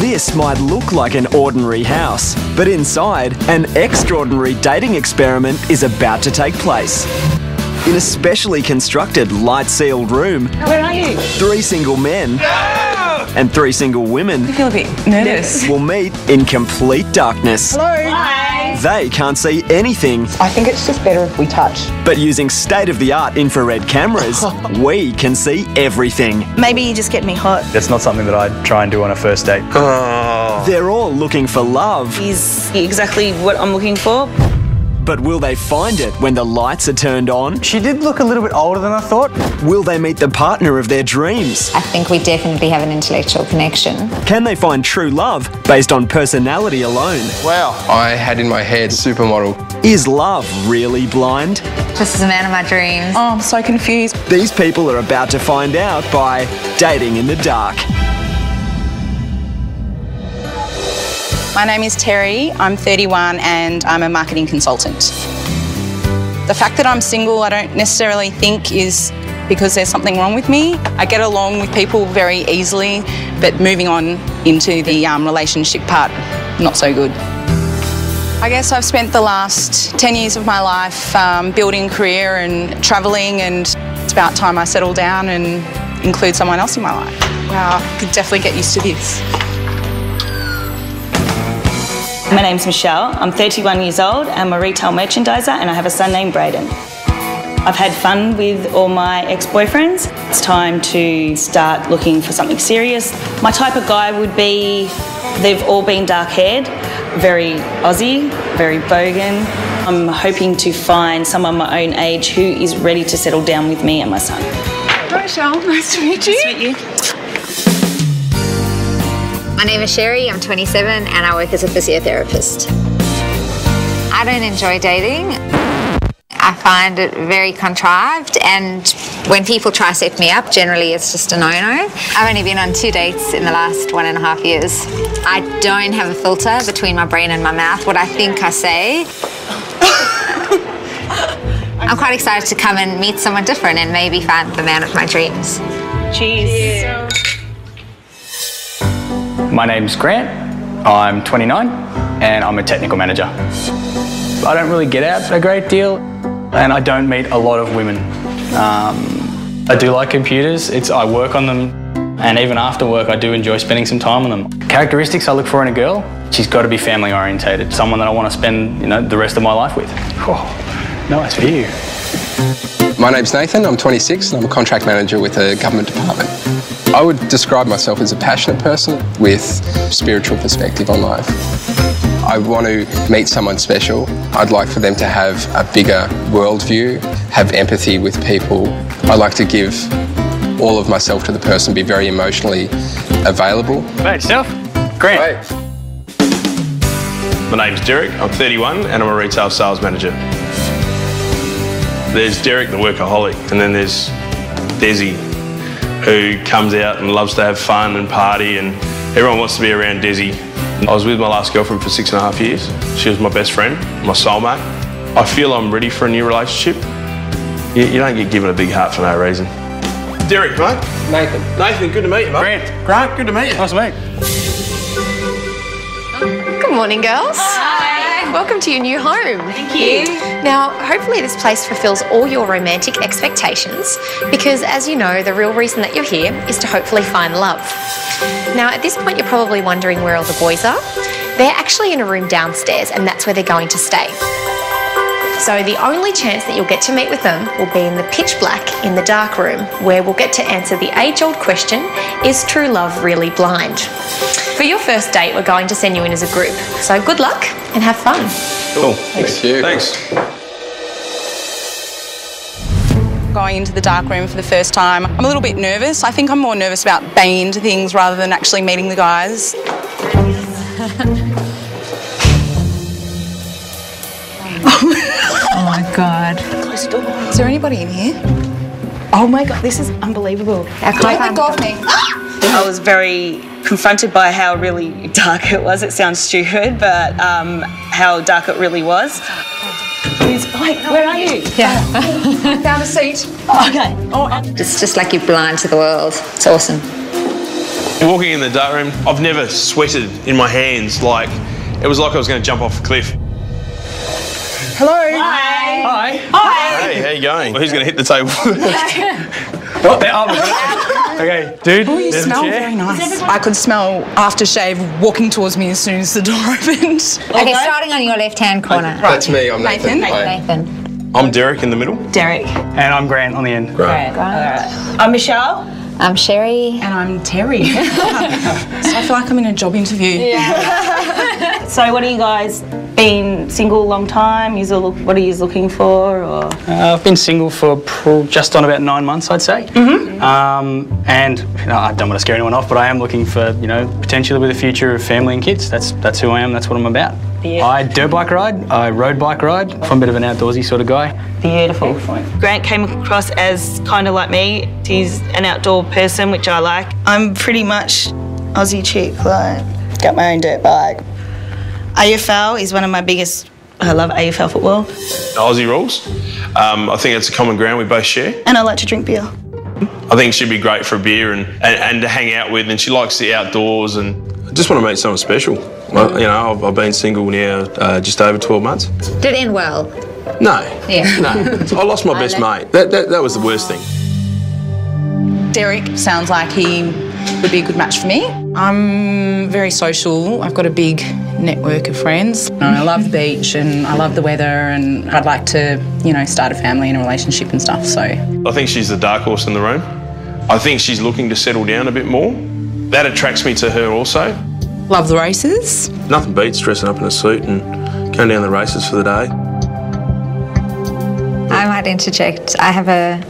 This might look like an ordinary house, but inside, an extraordinary dating experiment is about to take place. In a specially constructed, light sealed room, Where are you? three single men and three single women I feel a bit nervous. will meet in complete darkness. They can't see anything, I think it's just better if we touch. but using state of the art infrared cameras, we can see everything. Maybe you just get me hot. That's not something that I'd try and do on a first date. They're all looking for love, Is exactly what I'm looking for. But will they find it when the lights are turned on? She did look a little bit older than I thought. Will they meet the partner of their dreams? I think we definitely have an intellectual connection. Can they find true love based on personality alone? Wow. I had in my head supermodel. Is love really blind? This is a man of my dreams. Oh, I'm so confused. These people are about to find out by dating in the dark. My name is Terry. I'm 31 and I'm a marketing consultant. The fact that I'm single, I don't necessarily think is because there's something wrong with me. I get along with people very easily, but moving on into the um, relationship part, not so good. I guess I've spent the last 10 years of my life um, building career and travelling, and it's about time I settle down and include someone else in my life. Wow, I could definitely get used to this. My name's Michelle. I'm 31 years old. I'm a retail merchandiser and I have a son named Braden. I've had fun with all my ex boyfriends. It's time to start looking for something serious. My type of guy would be they've all been dark haired, very Aussie, very bogan. I'm hoping to find someone my own age who is ready to settle down with me and my son. Hi, Michelle. Nice to meet you. Nice to meet you. My name is Sherry, I'm 27 and I work as a physiotherapist. I don't enjoy dating. I find it very contrived and when people try to set me up, generally it's just a no-no. I've only been on two dates in the last one and a half years. I don't have a filter between my brain and my mouth. What I think I say. I'm quite excited to come and meet someone different and maybe find the man of my dreams. Cheers. My name's Grant. I'm 29 and I'm a technical manager. I don't really get out a great deal and I don't meet a lot of women. Um, I do like computers. It's I work on them and even after work I do enjoy spending some time on them. Characteristics I look for in a girl, she's got to be family orientated, someone that I want to spend, you know, the rest of my life with. Oh, nice view. My name's Nathan. I'm 26 and I'm a contract manager with a government department. I would describe myself as a passionate person with spiritual perspective on life. I want to meet someone special. I'd like for them to have a bigger worldview, have empathy with people. I like to give all of myself to the person, be very emotionally available. Hey, yourself? Grant. My name's Derek, I'm 31 and I'm a retail sales manager. There's Derek, the workaholic, and then there's Desi, who comes out and loves to have fun and party, and everyone wants to be around Desi. I was with my last girlfriend for six and a half years. She was my best friend, my soulmate. I feel I'm ready for a new relationship. You, you don't get given a big heart for no reason. Derek, mate. Nathan. Nathan, good to meet you, mate. Grant. Grant, good to meet you. Nice to meet. You. Good morning, girls. Hi. Welcome to your new home. Thank you. Now, hopefully, this place fulfills all your romantic expectations because, as you know, the real reason that you're here is to hopefully find love. Now, at this point, you're probably wondering where all the boys are. They're actually in a room downstairs, and that's where they're going to stay. So, the only chance that you'll get to meet with them will be in the pitch black in the dark room, where we'll get to answer the age old question Is true love really blind? For your first date, we're going to send you in as a group. So, good luck and have fun. Cool. Thank you. Thanks. going into the dark room for the first time. I'm a little bit nervous. I think I'm more nervous about banging into things rather than actually meeting the guys. Oh my god. Close the door. Is there anybody in here? Oh my god, this is unbelievable. Don't let go me. I was very confronted by how really dark it was. It sounds stupid, but um, how dark it really was. Wait, where are you? Yeah. Found a seat. Okay. It's just like you're blind to the world. It's awesome. Walking in the dark room, I've never sweated in my hands like it was like I was going to jump off a cliff. Hello. Hi. Hi. Hi. Hey, how you going? Who's going to hit the table? What the? Oh, okay, dude. Oh, you smell very nice. I could smell aftershave walking towards me as soon as the door opened. Okay, starting on your left-hand corner. Right. That's me. I'm Nathan. Nathan? Nathan. I'm Derek in the middle. Derek. And I'm Grant on the end. Great. I'm Michelle. I'm Sherry. And I'm Terry. so I feel like I'm in a job interview. Yeah. So, what are you guys been single a long time? Yous all look, what are you looking for? Or Uh, I've been single for pro- just on about nine months, I'd say. Mm-hmm. Um, and you know, I don't want to scare anyone off, but I am looking for you know potentially with a future of family and kids. That's that's who I am. That's what I'm about. I dirt bike ride. I road bike ride. I'm a bit of an outdoorsy sort of guy. beautiful. Grant came across as kind of like me. He's an outdoor person, which I like. I'm pretty much Aussie chick, like got my own dirt bike. AFL is one of my biggest. I love AFL football, Aussie rules. Um, I think it's a common ground we both share. and I like to drink beer. I think she'd be great for a beer and, and, and to hang out with, and she likes the outdoors and I just want to make someone special. Well, you know, I've, I've been single now uh, just over 12 months. Did it end well? No, Yeah. no, I lost my best mate. That, that, that was the worst thing. Derek sounds like he would be a good match for me. I'm very social. I've got a big network of friends. I love the beach and I love the weather and I'd like to, you know, start a family and a relationship and stuff. So I think she's the dark horse in the room. I think she's looking to settle down a bit more. That attracts me to her also. love the races. Nothing beats dressing up in a suit and going down the races for the day. I might interject. I have a,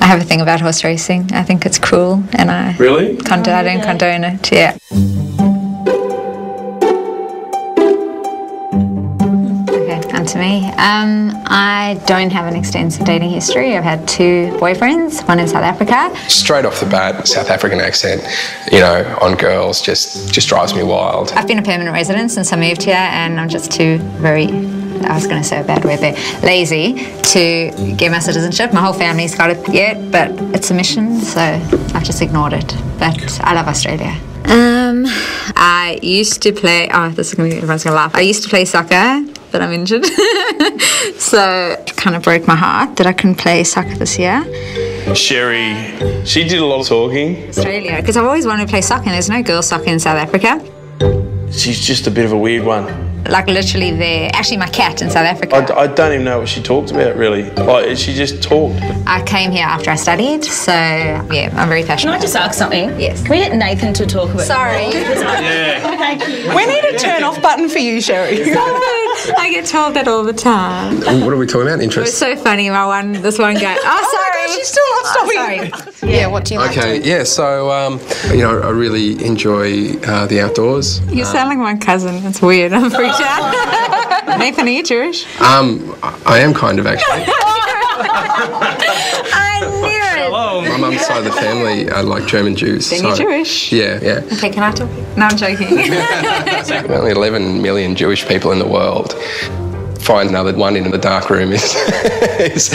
I have a thing about horse racing. I think it's cruel, and I Really? condone, I don't oh, condone it. Yeah. To me. Um, I don't have an extensive dating history. I've had two boyfriends, one in South Africa. Straight off the bat, South African accent, you know, on girls just just drives me wild. I've been a permanent resident since I moved here, and I'm just too very. I was going to say a bad word there. Lazy to get my citizenship. My whole family's got it yet, but it's a mission, so I've just ignored it. But I love Australia. Um, I used to play. Oh, this is going to be everyone's going to laugh. I used to play soccer, but I'm injured, so it kind of broke my heart that I couldn't play soccer this year. Sherry, she did a lot of talking. Australia, because I've always wanted to play soccer. and There's no girls soccer in South Africa. She's just a bit of a weird one. Like literally, there. Actually, my cat in South Africa. I don't even know what she talked about really. Like she just talked. I came here after I studied, so yeah, I'm very passionate. Can. I just ask something? Yes. Can we get Nathan to talk about? Sorry. Yeah. Thank you. We need a turn off button for you, Sherry. I get told that all the time. What are we talking about? It was so funny. My one, this one guy. Oh, sorry. She's still not stopping. Oh, sorry. Yeah, what do you like? Okay, yeah, so, um, you know, I really enjoy uh, the outdoors. You sound like my cousin. It's weird. I'm freaked out. Nathan, are you Jewish? Um, I I am kind of actually. I knew it. Hello. My mum's side of the family are like German Jews. Then you're Jewish. Yeah, yeah. Okay, can I talk? No, I'm joking. Only 11 million Jewish people in the world. Find another one in the dark room is, is,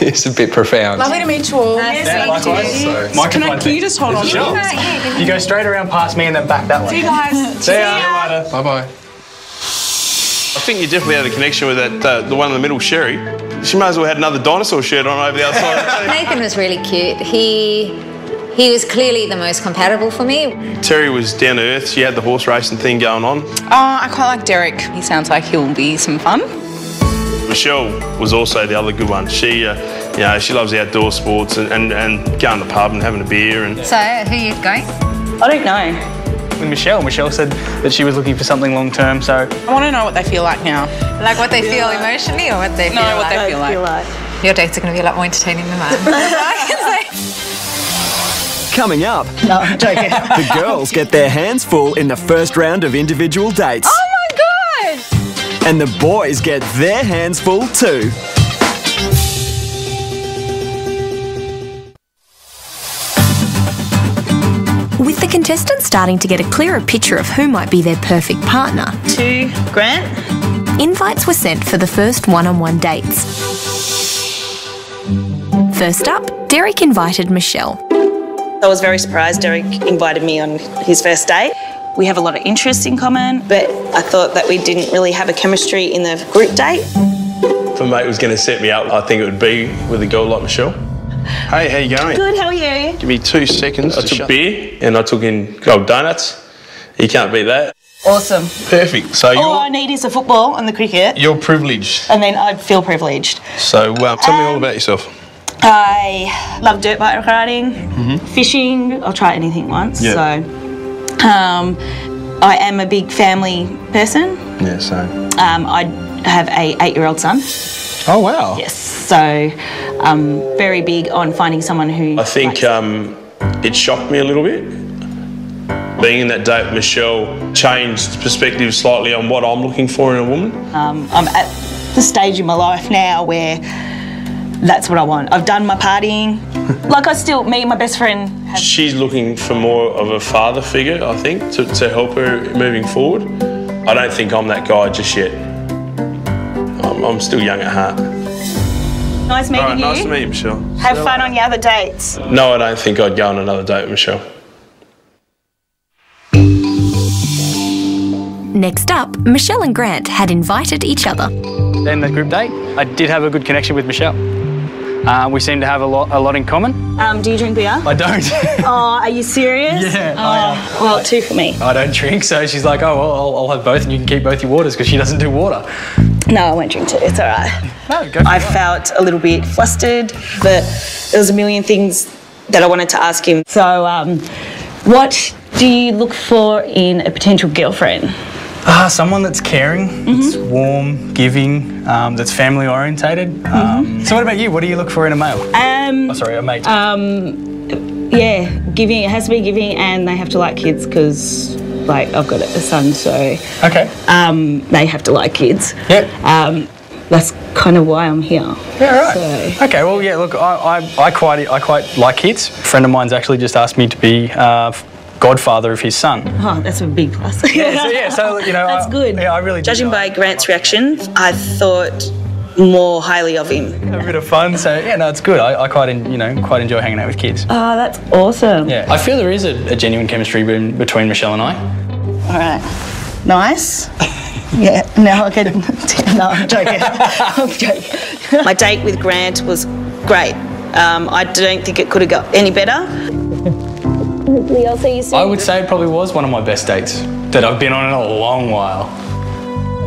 is a bit profound. Lovely to meet you all. Yeah, likewise. So, Microphone Can, I, can you just hold on? Sure. Yeah, You go straight around past me and then back that way. See you guys. See ya. later. bye bye. I think you definitely had a connection with that uh, the one in the middle, Sherry. She might as well had another dinosaur shirt on over the outside. Nathan was really cute. He he was clearly the most compatible for me. Terry was down to earth. She had the horse racing thing going on. Oh, I quite like Derek. He sounds like he'll be some fun. Michelle was also the other good one. She, uh, you know, she loves outdoor sports and, and, and going to the pub and having a beer and So, who are you going? I don't know. With Michelle, Michelle said that she was looking for something long term, so I want to know what they feel like now. Like what they feel emotionally or what they No, feel what like? they feel like. Your dates are going to be a lot more entertaining than mine. Coming up, No, I'm joking. the girls get their hands full in the first round of individual dates. oh my god! And the boys get their hands full too. With the contestants starting to get a clearer picture of who might be their perfect partner, to Grant. invites were sent for the first one on one dates. First up, Derek invited Michelle. I was very surprised Derek invited me on his first date. We have a lot of interests in common, but I thought that we didn't really have a chemistry in the group date. If a mate was going to set me up, I think it would be with a girl like Michelle. Hey, how you going? Good, how are you? Give me two seconds. I took beer and I took in gold donuts. You can't beat that. Awesome. Perfect. So All I need is the football and the cricket, you're, you're privileged. and then I'd feel privileged. So um, tell me all about yourself. I love dirt bike riding, fishing. I'll try anything once. Yeah. So, um, I am a big family person. Yeah, so. Um, I have a eight-year-old son. Oh, wow. Yes. So, I'm very big on finding someone who. I think um, it shocked me a little bit. Being in that date Michelle changed perspective slightly on what I'm looking for in a woman. Um, I'm at the stage in my life now where that's what I want. I've done my partying. like I still, me and my best friend. She's looking for more of a father figure, I think, to, to help her moving forward. I don't think I'm that guy just yet. I'm, I'm still young at heart. nice meeting All right, you. nice to meet you, Michelle. Have fun on your other dates. No, I don't think I'd go on another date with Michelle. Next up, Michelle and Grant had invited each other. Then the group date, I did have a good connection with Michelle. Uh, we seem to have a lot, a lot in common. Um, do you drink beer? I don't. oh, are you serious? Yeah, Oh, well, two for me. I don't drink, so she's like, oh, well, I'll, I'll have both and you can keep both your waters because she doesn't do water. No, I won't drink two. It's all right. No, go I felt a little bit flustered, but there was a million things that I wanted to ask him. So, um, what do you look for in a potential girlfriend? Ah, someone that's caring, that's warm, giving, um, that's family orientated. Um, So, what about you? What do you look for in a male? Um, oh, sorry, a mate. um, yeah, giving. It has to be giving, and they have to like kids because, like, I've got a son, so okay. um, they have to like kids. Yep. Um, that's kind of why I'm here. Yeah, right. So, Okay, well, yeah. Look, I, I, I quite, I quite like kids. A friend of mine's actually just asked me to be uh, godfather of his son. oh, that's a big plus. Yeah, so, yeah, so you know, That's I- good. Yeah, I really. Judging like by Grant's reaction, I thought more highly of him. a bit of fun. So yeah, no, it's good. I, I quite, en- you know, quite enjoy hanging out with kids. Oh, that's awesome. Yeah, I feel there is a, a genuine chemistry between Michelle and I. All right. Nice. yeah. Now I can. no, I'm joking. I'm joking. My date with Grant was great. Um, I don't think it could have got any better. Hopefully, I'll see you soon. I would say it probably was one of my best dates that I've been on in a long while.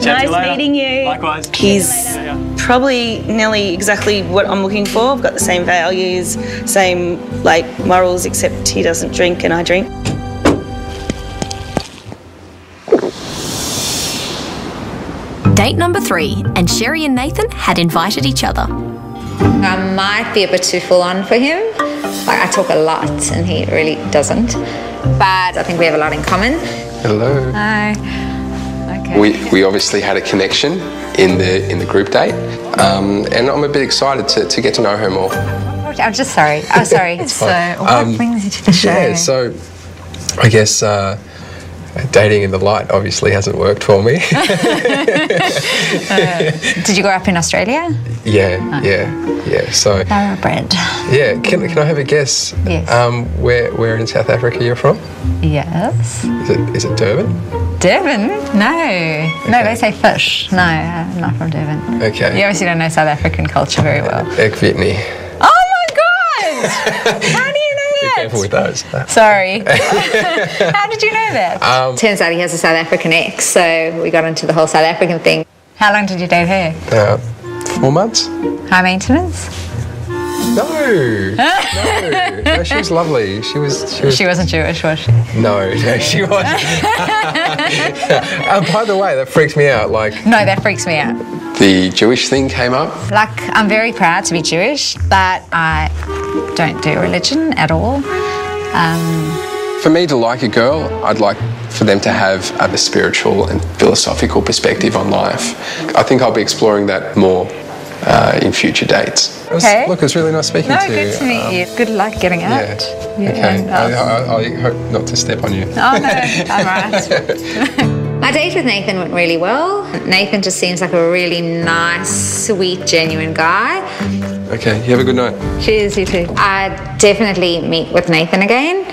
Chat Nice you meeting you. Likewise. He's probably nearly exactly what I'm looking for. I've got the same values, same like morals, except he doesn't drink and I drink. Date number three, and Sherry and Nathan had invited each other. I might be a bit too full on for him. Like I talk a lot and he really doesn't. But I think we have a lot in common. Hello. Hi. Okay. We, we obviously had a connection in the in the group date, um, and I'm a bit excited to, to get to know her more. I'm just sorry. Oh, sorry. so, fine. what Um, brings you to the show? Yeah, so I guess uh, dating in the light obviously hasn't worked for me. Did you grow up in Australia? yeah, yeah, yeah. So Thoroughbred. yeah, can, can I have a guess? Yes. Um, where where in South Africa you're from? Yes. Is it is it Durban? Durban? No. No, they say fish. No, I'm not from Durban. Okay. You obviously don't know South African culture very well. Ek. Oh my god! How do you know Be careful with those. Sorry. How did you know that? Um, Turns out he has a South African ex, so we got into the whole South African thing. How long did you date her? Uh, four months? High maintenance? No, no, no. She was lovely. She was. She was. She wasn't Jewish, was she? No, no, she wasn't. uh, by the way, that freaked me out. Like No, that freaks me out. the Jewish thing came up. Like, I'm very proud to be Jewish, but I don't do religion at all. Um, For me to like a girl, I'd like for them to have a spiritual and philosophical perspective on life. I think I'll be exploring that more uh, in future dates. It was- Okay. Look, it's really nice speaking no, to you. good to meet Um, you. Good luck getting Yeah. out. Yeah, okay. and, I, uh, I, I hope not to step on you. Oh no, I'm right. My date with Nathan went really well. Nathan just seems like a really nice, sweet, genuine guy. Okay, you have a good night. Cheers, you too. I definitely meet with Nathan again.